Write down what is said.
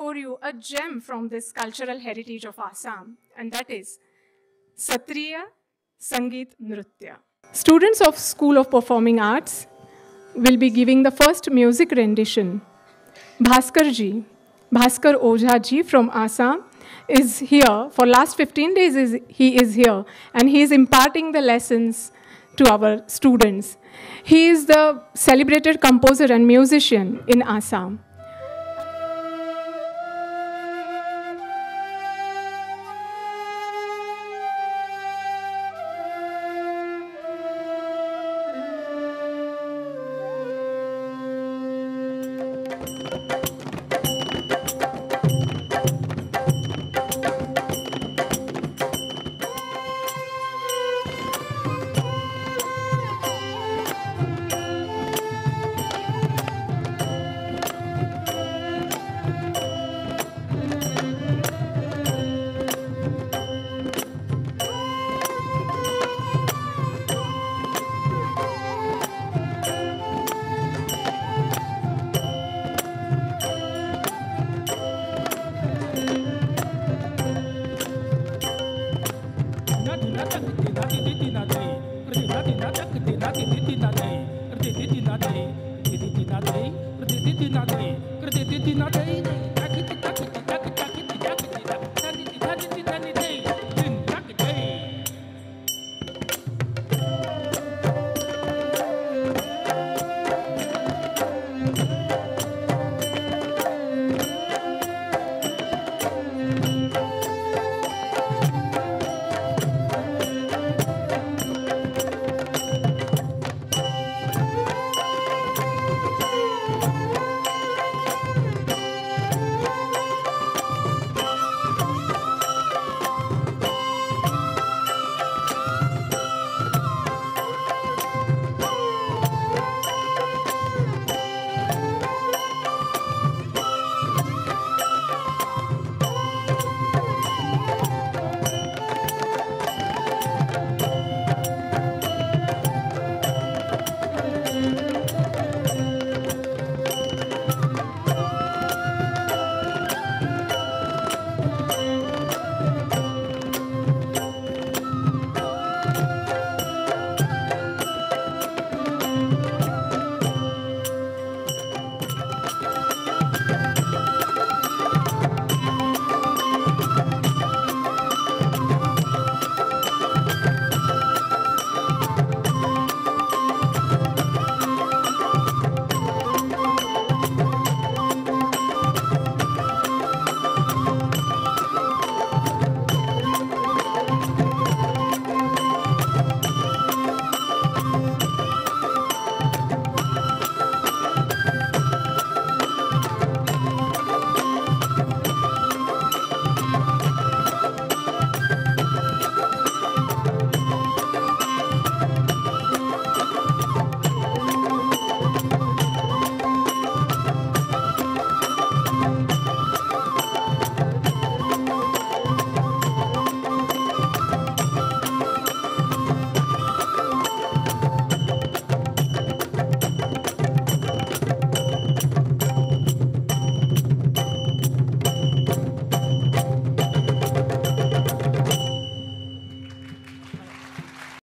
before you a gem from this cultural heritage of Assam, and that is Sattriya Sangeet Nritya. Students of School of Performing Arts will be giving the first music rendition. Bhaskar ji, Bhaskar Ojah ji from Assam is here. For last 15 days is, he is here and he is imparting the lessons to our students. He is the celebrated composer and musician in Assam. Did it not day?